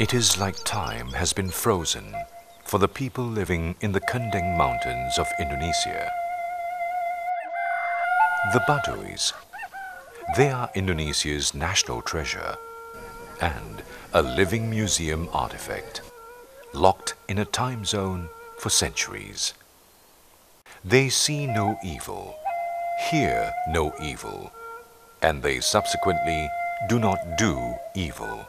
It is like time has been frozen for the people living in the Kendeng Mountains of Indonesia. The Baduys. They are Indonesia's national treasure and a living museum artifact, locked in a time zone for centuries. They see no evil, hear no evil, and they subsequently do not do evil.